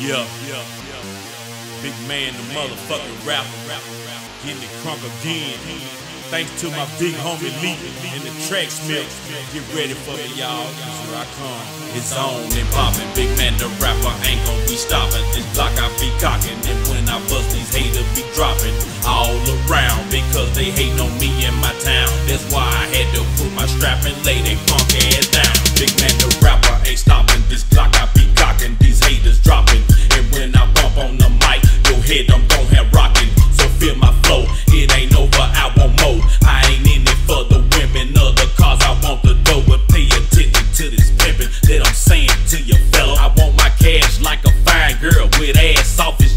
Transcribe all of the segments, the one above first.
Yeah, yeah, yeah. Big man, the motherfucking rapper. Getting it crunk again. Thanks to my big homie Lee and the track smith. Get ready for me, y'all. Cause here I come. It's on and popping. Big man, the rapper ain't gonna be stopping. This block I be cocking. And when I bust, these haters be dropping all around because they hating on me and my town. That's why I had to put my strap and lay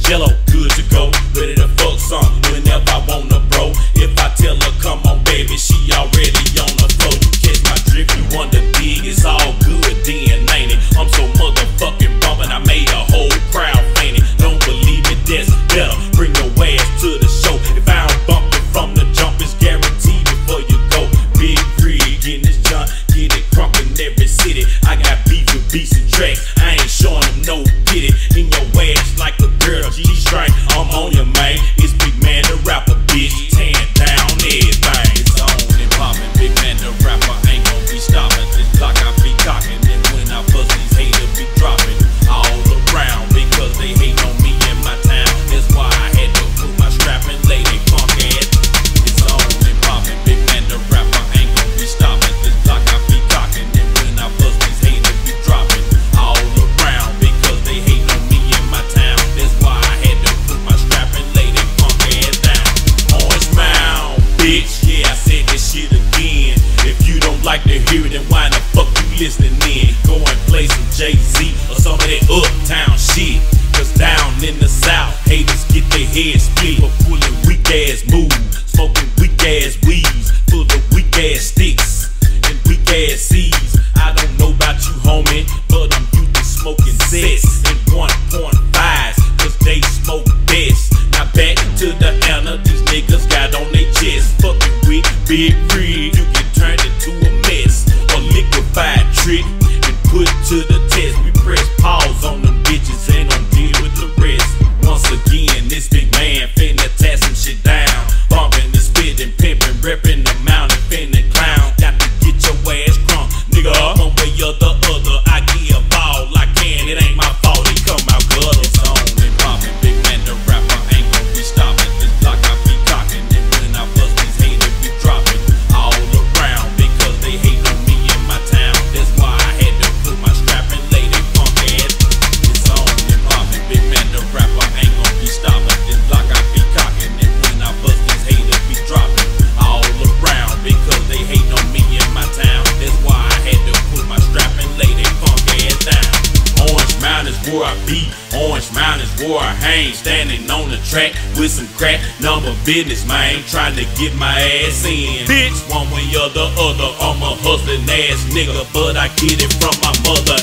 jello. Good to go. Ready to fuck some whenever I wanna, bro. If I tell her, come on, baby, she already on the floor. Catch my drift, you wonder dig. It's all good then, ain't it? I'm so motherfucking bumpin'. I made a whole crowd fainting. Don't believe it, that's better. Bring your ass to the show. If I don't bump it from the jump, it's guaranteed before you go. Big rig in this junk, get it crunk in every city. I got beef with beats and tracks. I ain't showing them no pity. In your bitch. Yeah, I said this shit again. If you don't like to hear it, then why the fuck you listening in? Go and play some Jay Z or some of that uptown shit. Cause down in the south, haters get their heads split for pulling weak ass moves, smoking weak ass weeds, full of weak ass sticks and weak ass seeds. I don't know about you, homie, but I'm used to smoking sets and 1.5s, cause they smoke best. Now back to the Anna, these niggas got on big rig, you can turn it to a mess. A liquefied trick and put to the test. Where I be. Orange Mound is where I hang. Standing on the track with some crack. Number business, man. Trying to get my ass in. Bitch, one way or the other. I'm a hustling ass nigga. But I get it from my mother.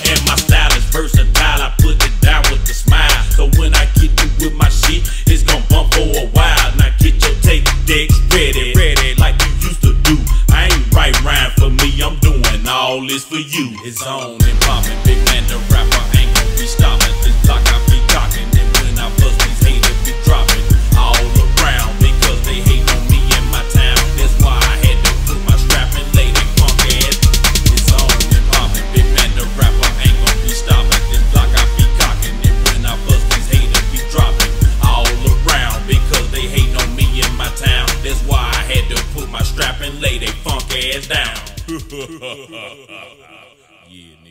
Strap and lay they funk ass down. yeah.